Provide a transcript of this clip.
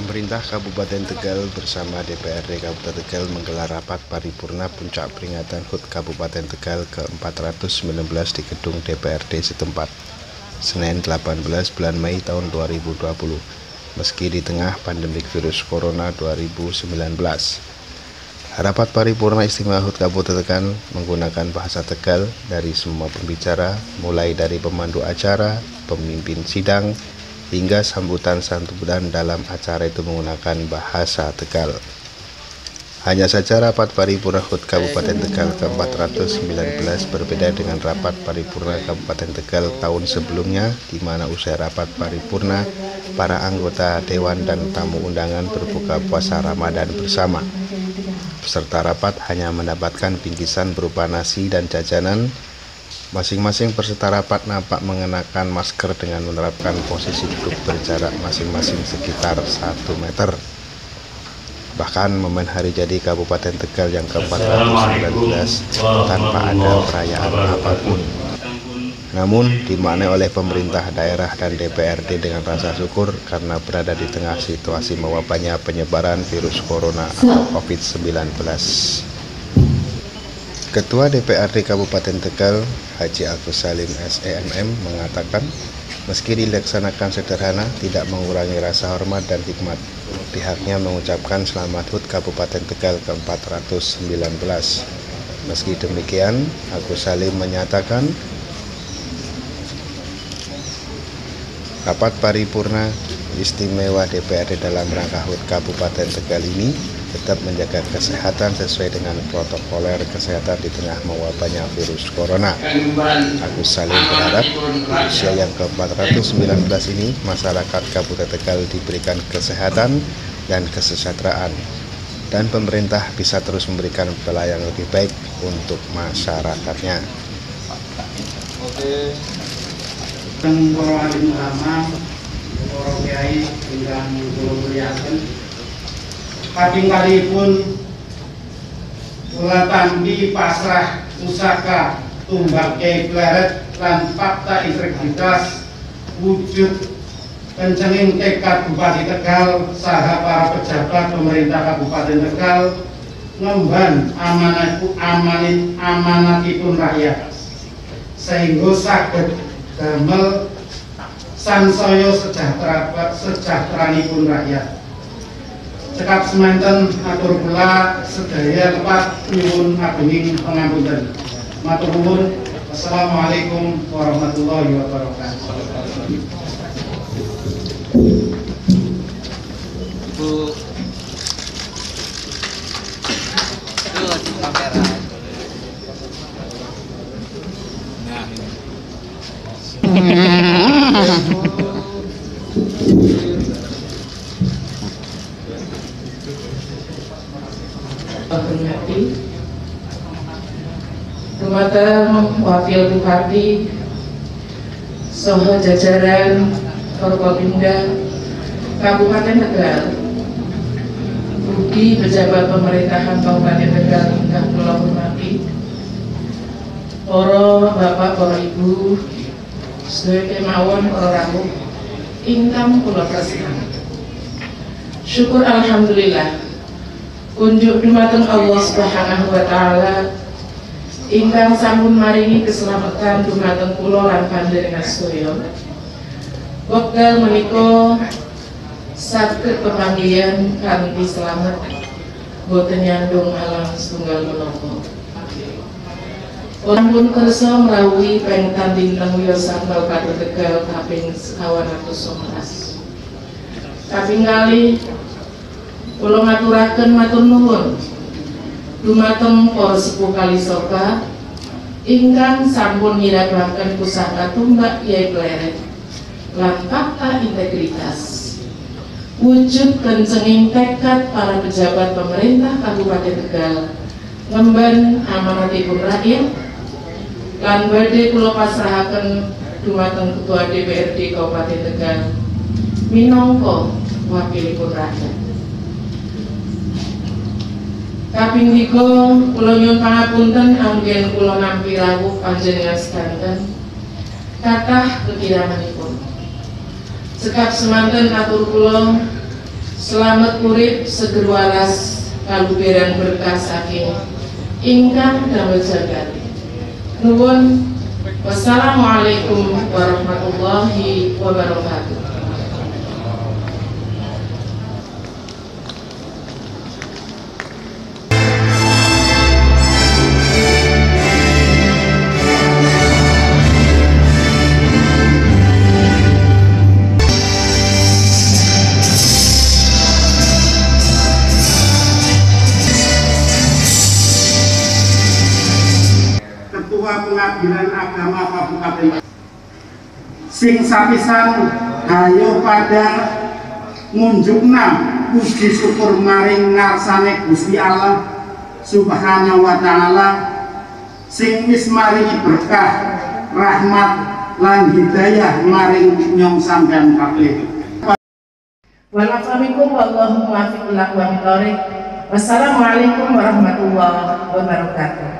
Pemerintah Kabupaten Tegal bersama DPRD Kabupaten Tegal menggelar rapat paripurna puncak peringatan HUT Kabupaten Tegal ke-419 di gedung DPRD setempat. Senin 18 bulan Mei tahun 2020, meski di tengah pandemik virus corona 2019. Rapat paripurna istimewa HUT Kabupaten Tegal menggunakan bahasa Tegal dari semua pembicara, mulai dari pemandu acara, pemimpin sidang, hingga sambutan santunan dalam acara itu menggunakan bahasa Tegal. Hanya saja rapat paripurna HUT Kabupaten Tegal ke-419 berbeda dengan rapat paripurna Kabupaten Tegal tahun sebelumnya di mana usai rapat paripurna para anggota dewan dan tamu undangan berbuka puasa Ramadan bersama. Peserta rapat hanya mendapatkan bingkisan berupa nasi dan jajanan Masing-masing peserta rapat nampak mengenakan masker dengan menerapkan posisi duduk berjarak masing-masing sekitar 1 meter. Bahkan momen hari jadi Kabupaten Tegal yang ke-419 tanpa ada perayaan apa pun. Namun dimaknai oleh pemerintah daerah dan DPRD dengan rasa syukur karena berada di tengah situasi mewabahnya penyebaran virus corona atau COVID-19. Ketua DPRD Kabupaten Tegal, Haji Agus Salim SEMM mengatakan, meski dilaksanakan sederhana, tidak mengurangi rasa hormat dan hikmat. Pihaknya mengucapkan selamat HUT Kabupaten Tegal ke-419. Meski demikian, Agus Salim menyatakan, rapat paripurna istimewa DPRD dalam rangka HUT Kabupaten Tegal ini tetap menjaga kesehatan sesuai dengan protokoler kesehatan di tengah mewabahnya virus corona. Agus Salim berharap usia yang ke-419 ini masyarakat Kabupaten Tegal diberikan kesehatan dan kesejahteraan dan pemerintah bisa terus memberikan pelayanan lebih baik untuk masyarakatnya. Oke. Teng para ulama, kiai ingkang kula kula tampi pasrah pusaka tumbak Kiai Pleret lan fakta integritas wujud kencenging tekad Bupati Tegal saha para pejabat pemerintah Kabupaten Tegal ngemban amanatku amanit amanatipun rakyat. Sehingga saged damel sansaya sejahtera sejahteranipun rakyat cekap semanten atur pula sedaya lepat nyuwun agunging pangapunten. Matur nuwun. Assalamualaikum warahmatullahi wabarakatuh. Dumateng Wakil Bupati Soho jajaran Forkopimda Kabupaten Tegal. Budi pejabat pemerintahan Kabupaten Tegal ingkang kula hormati. Para bapak, para ibu, sedaya kemawon para rawuh ingkang kula tresnani. Syukur alhamdulillah kunjuk dumateng Allah Subhanahu wa taala ingkang sampun maringi keselamatan dumateng kula lan panjenengan sedaya. Wekdal menika saged pepanggihan kanthi selamat boten nyandung alam setunggal menapa. Pun kersa merawui pengtan dinten wiyosan Kabupaten Tegal kaping sekawan atus Kaping kali Kula ngaturaken matur nuwun. Dumateng para sepuh kalisoka ingkang sampun nyirakaken pusaka tumbak Yai Pleret lan integritas. Wujud kencenging tekad para pejabat pemerintah Kabupaten Tegal ngemban amanatipun rakyat lan badhe kula pasrahaken dumateng Ketua DPRD Kabupaten Tegal minangka wakilipun rakyat Kaping tiga kula nyuwun pangapunten anggen kula nampi rawuh panjenengan sedanten kathah kekiramanipun. Sekap semanten atur kula Selamat urip seger waras kaluberan berkah saking ingkang damel jagat. Nuwun wassalamualaikum warahmatullahi wabarakatuh. Ketua Pengadilan Agama Kabupaten sing sapisan hayo pada ngunjukna puji syukur maring ngarsane Gusti Allah Subhanahu wa taala sing wis maringi berkah rahmat lan hidayah maring nyong sampean kabeh Wassalamualaikum warahmatullahi wabarakatuh. Wassalamualaikum warahmatullahi wabarakatuh.